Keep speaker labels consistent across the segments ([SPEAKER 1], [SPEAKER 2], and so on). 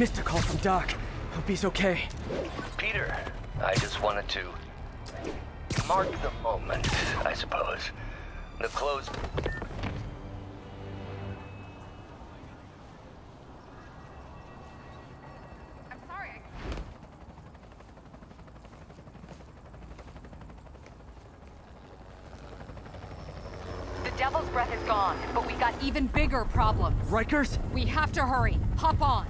[SPEAKER 1] Missed a call from Doc. Hope he's okay.
[SPEAKER 2] Peter, I just wanted to mark the moment, I suppose. The close.
[SPEAKER 3] I'm sorry. The Devil's Breath is gone, but we got even bigger problems.
[SPEAKER 1] Rikers?
[SPEAKER 3] We have to hurry. Hop on.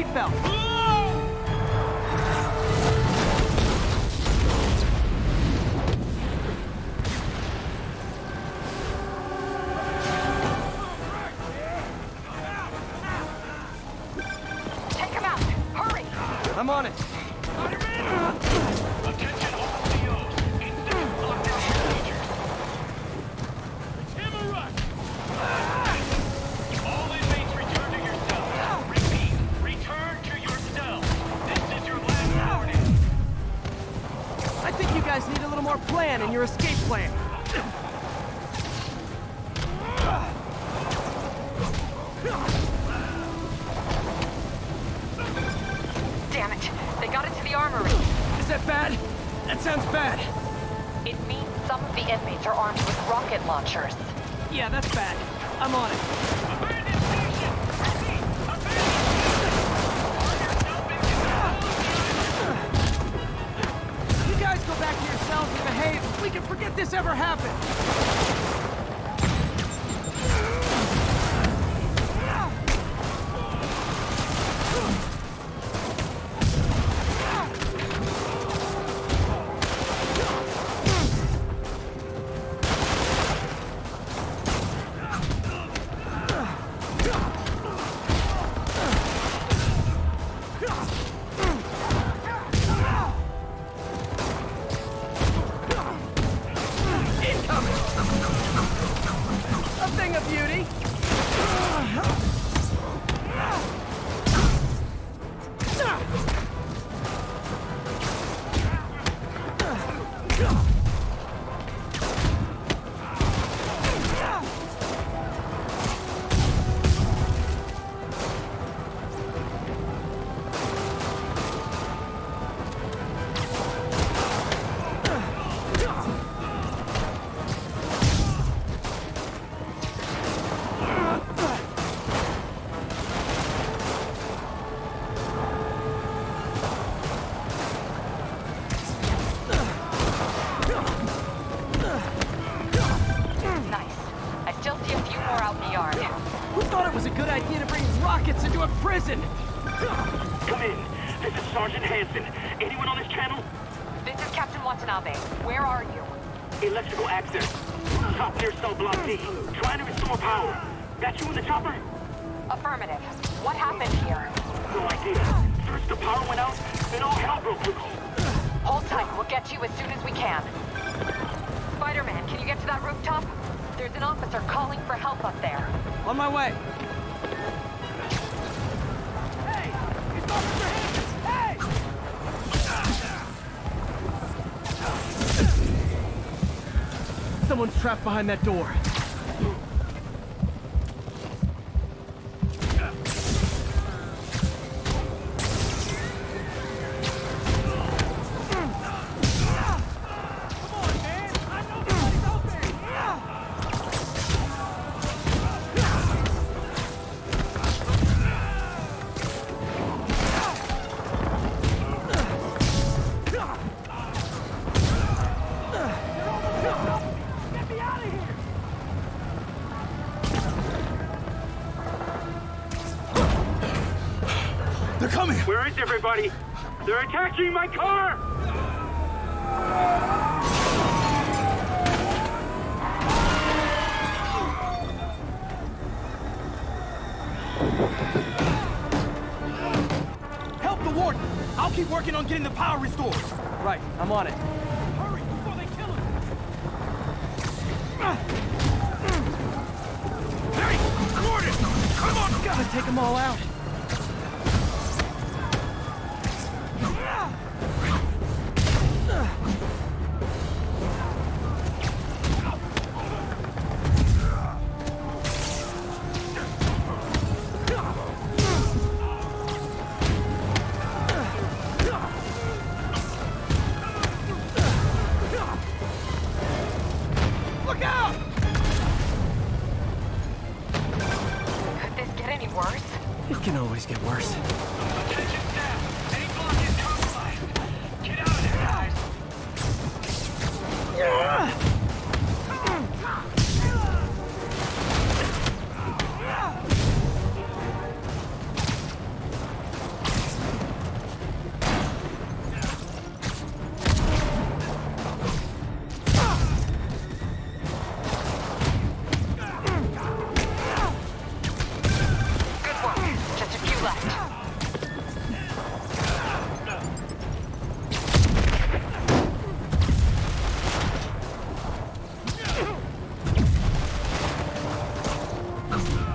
[SPEAKER 1] Seatbelt. That sounds bad.
[SPEAKER 3] It means some of the inmates are armed with rocket launchers.
[SPEAKER 1] Yeah, that's bad. I'm on it.
[SPEAKER 4] Abandon station. Repeat, abandon Turn yourself into
[SPEAKER 1] You guys go back to your cells and behave. We can forget this ever happened. Beauty.
[SPEAKER 4] Channel?
[SPEAKER 3] This is Captain Watanabe. Where are you?
[SPEAKER 4] Electrical access. Top tier cell block D. Trying to restore power. Got you in the chopper?
[SPEAKER 3] Affirmative. What happened here?
[SPEAKER 4] No idea. First the power went out, then all hell broke loose.
[SPEAKER 3] Hold tight. We'll get you as soon as we can. Spider-Man, can you get to that rooftop? There's an officer calling for help up there.
[SPEAKER 1] On my way. Someone's trapped behind that door.
[SPEAKER 4] Everybody? They're attacking my car!
[SPEAKER 1] Help the warden! I'll keep working on getting the power restored. Right, I'm on it. Hurry before they kill him! Hey, Gordon! Come on! Gotta take them all out. Now!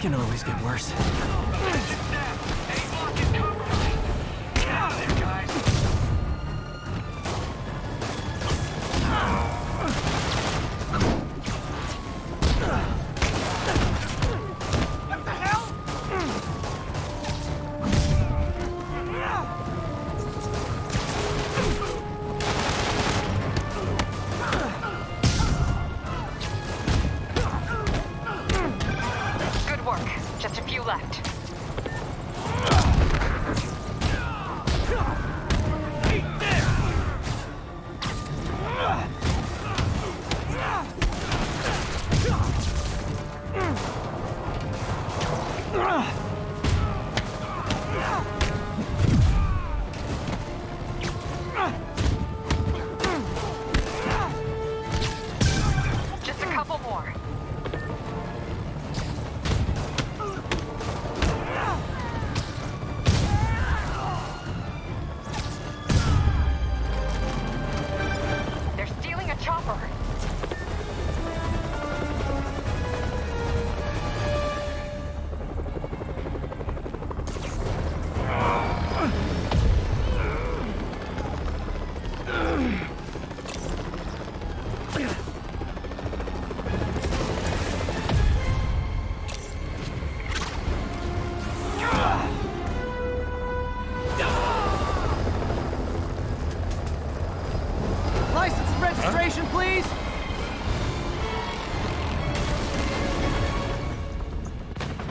[SPEAKER 1] Can always get worse.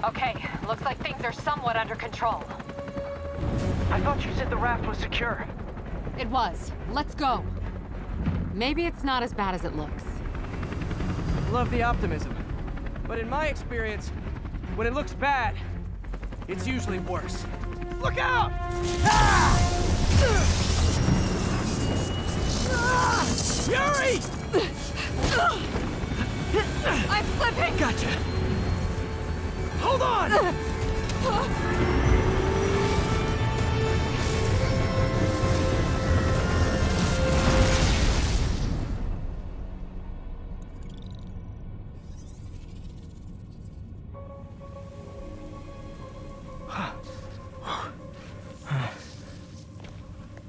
[SPEAKER 5] Okay, looks like things are somewhat under control.
[SPEAKER 1] I thought you said the raft was secure.
[SPEAKER 3] It was. Let's go. Maybe it's not as bad as it looks.
[SPEAKER 1] Love the optimism. But in my experience, when it looks bad, it's usually worse. Look out! Ah! Ah! Yuri!
[SPEAKER 3] I'm slipping!
[SPEAKER 1] Gotcha. Hold on!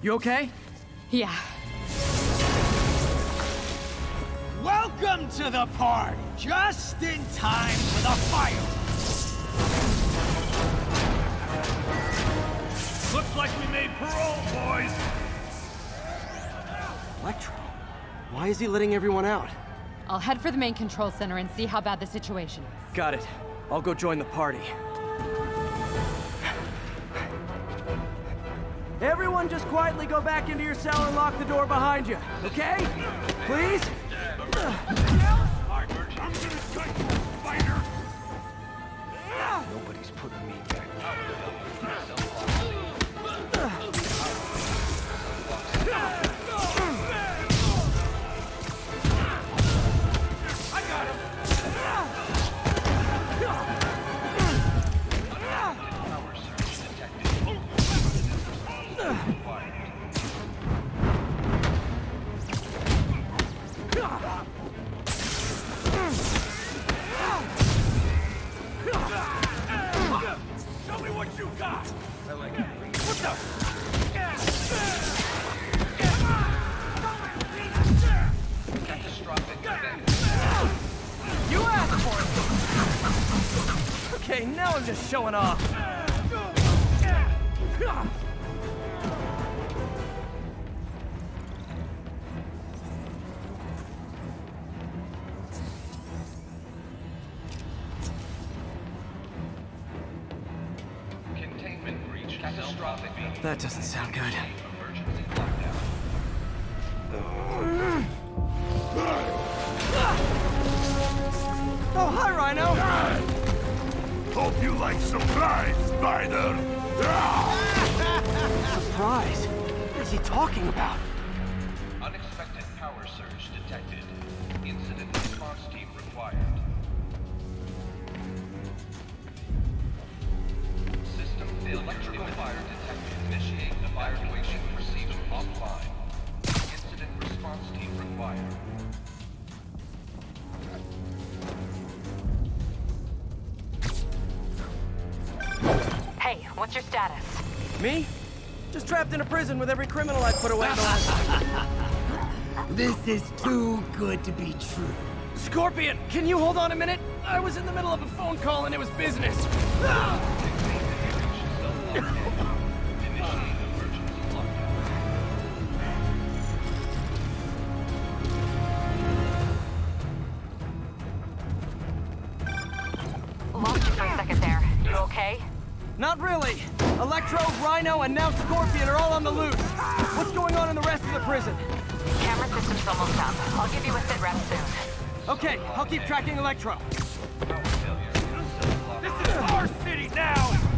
[SPEAKER 1] You okay?
[SPEAKER 3] Yeah.
[SPEAKER 6] Welcome to the party! Just in time for the fire!
[SPEAKER 7] Looks like we made parole, boys.
[SPEAKER 1] Electro. Why is he letting everyone out?
[SPEAKER 3] I'll head for the main control center and see how bad the situation is.
[SPEAKER 1] Got it. I'll go join the party. Everyone just quietly go back into your cell and lock the door behind you, okay? Please?
[SPEAKER 7] I'm gonna cut you, spider.
[SPEAKER 8] Nobody's putting me back.
[SPEAKER 1] Okay, now I'm just showing off. That doesn't sound good.
[SPEAKER 3] What's your status?
[SPEAKER 1] Me? Just trapped in a prison with every criminal I put away in the last...
[SPEAKER 6] This is too good to be true.
[SPEAKER 1] Scorpion, can you hold on a minute? I was in the middle of a phone call and it was business. All on the loose. What's going on in the rest of the prison?
[SPEAKER 3] Camera system's almost up. I'll give you a sit rep soon.
[SPEAKER 1] Okay, I'll keep tracking Electro.
[SPEAKER 6] This is our city now!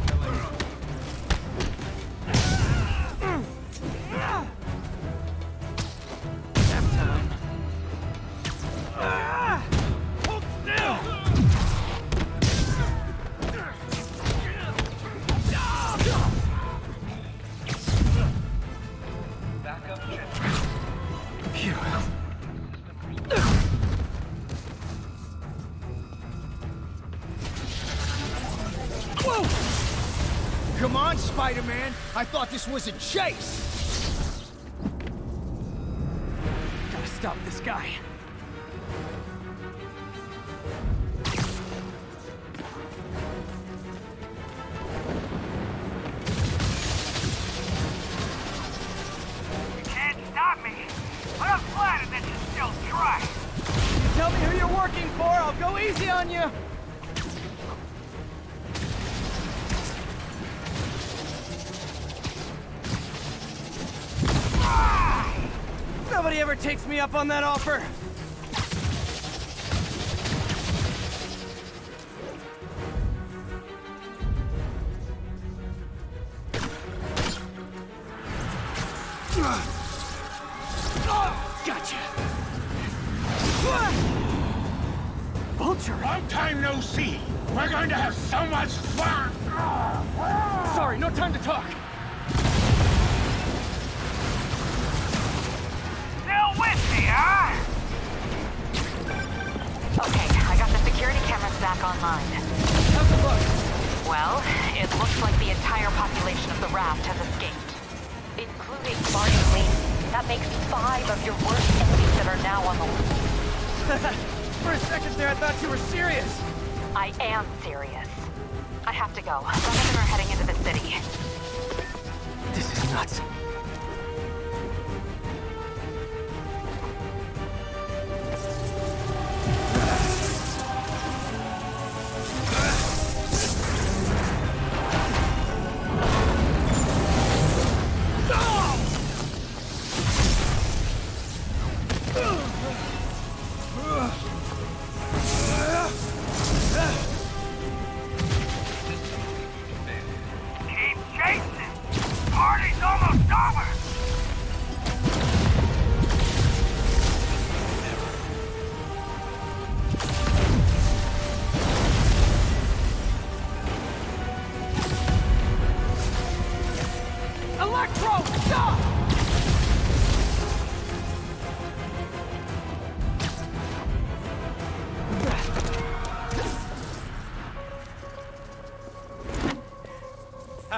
[SPEAKER 6] This was a chase!
[SPEAKER 1] Gotta stop this guy.
[SPEAKER 6] You can't stop me! But I'm flattered that you still try!
[SPEAKER 1] Tell me who you're working for, I'll go easy on you. Takes me up on that offer.
[SPEAKER 3] Looks like the entire population of the raft has escaped. Including Martin Li. That makes five of your worst enemies that are now on the loose.
[SPEAKER 1] For a second there, I thought you were serious.
[SPEAKER 3] I am serious. I have to go. Some of them are heading into the city.
[SPEAKER 1] This is nuts.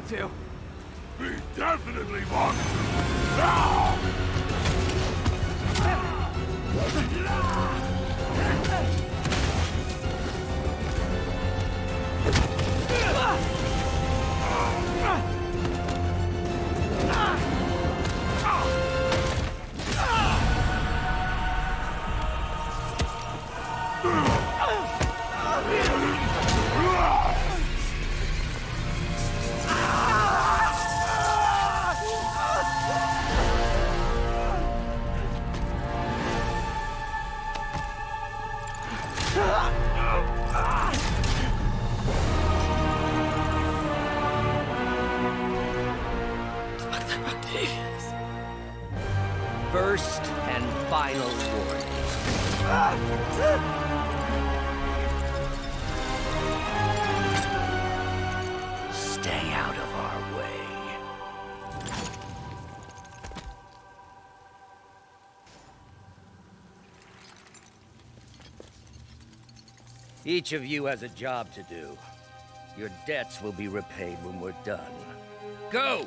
[SPEAKER 1] want to.
[SPEAKER 7] We definitely want to. Now!
[SPEAKER 2] Ah! ah! ah! ah! Out of our way. Each of you has a job to do. Your debts will be repaid when we're done. Go!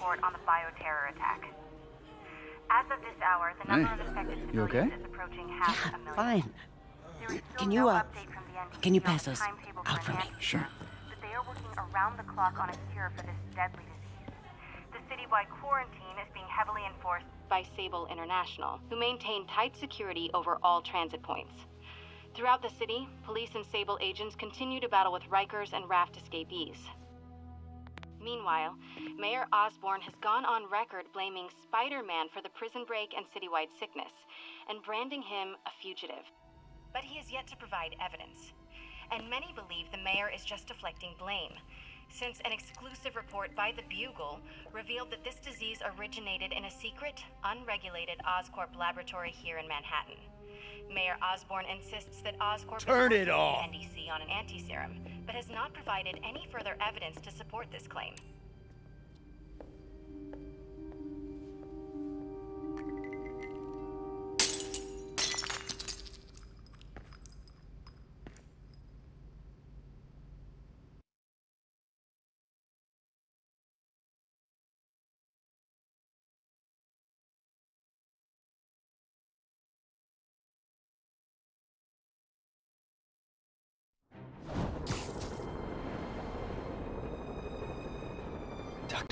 [SPEAKER 9] Report on the bioterror attack. As of this hour, the number of infected
[SPEAKER 3] You okay?
[SPEAKER 9] civilians is approaching half a million.
[SPEAKER 10] Fine.
[SPEAKER 9] There is still
[SPEAKER 10] Can you,
[SPEAKER 9] no
[SPEAKER 10] uh,
[SPEAKER 9] update from the NTC
[SPEAKER 10] can you
[SPEAKER 9] on
[SPEAKER 10] pass
[SPEAKER 9] the
[SPEAKER 10] those
[SPEAKER 9] timetable
[SPEAKER 10] out for me? Sure.
[SPEAKER 9] But they are working around the clock on a cure for this deadly disease. The citywide quarantine is being heavily enforced by Sable International, who maintain tight security over all transit points. Throughout the city, police and Sable agents continue to battle with Rikers and Raft escapees. Meanwhile, Mayor Osborn has gone on record blaming Spider Man for the prison break and citywide sickness, and branding him a fugitive. But he has yet to provide evidence. And many believe the mayor is just deflecting blame, since an exclusive report by the Bugle revealed that this disease originated in a secret, unregulated Oscorp laboratory here in Manhattan. Mayor Osborn insists that Oscorp
[SPEAKER 2] Turn
[SPEAKER 9] is
[SPEAKER 2] it off.
[SPEAKER 9] NDC on an anti-serum, but has not provided any further evidence to support this claim.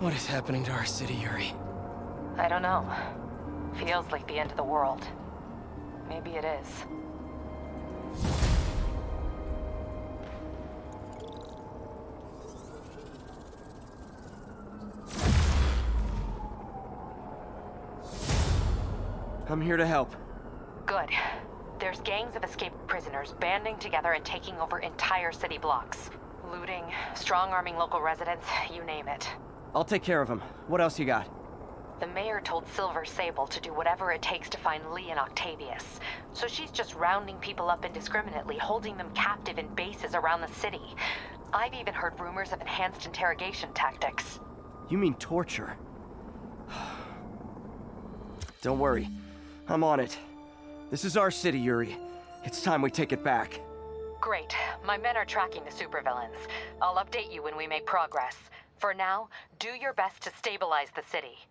[SPEAKER 1] What is happening to our city, Yuri?
[SPEAKER 9] I don't know. Feels like the end of the world. Maybe it is.
[SPEAKER 11] I'm here to help.
[SPEAKER 3] Good. There's gangs of escaped prisoners banding together and taking over entire city blocks. Looting, strong-arming local residents, you name it.
[SPEAKER 11] I'll take care of him. What else you got?
[SPEAKER 3] The mayor told Silver Sable to do whatever it takes to find Li and Octavius. So she's just rounding people up indiscriminately, holding them captive in bases around the city. I've even heard rumors of enhanced interrogation tactics.
[SPEAKER 11] You mean torture? Don't worry. I'm on it. This is our city, Yuri. It's time we take it back.
[SPEAKER 3] Great. My men are tracking the supervillains. I'll update you when we make progress. For now, do your best to stabilize the city.